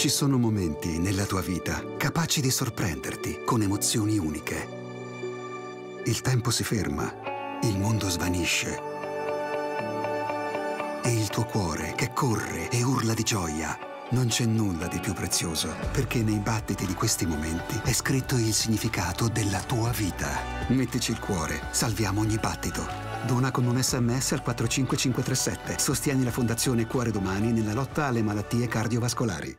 Ci sono momenti nella tua vita capaci di sorprenderti con emozioni uniche. Il tempo si ferma, il mondo svanisce e il tuo cuore che corre e urla di gioia. Non c'è nulla di più prezioso, perché nei battiti di questi momenti è scritto il significato della tua vita. Mettici il cuore, salviamo ogni battito. Dona con un sms al 45537. Sostieni la Fondazione Cuore Domani nella lotta alle malattie cardiovascolari.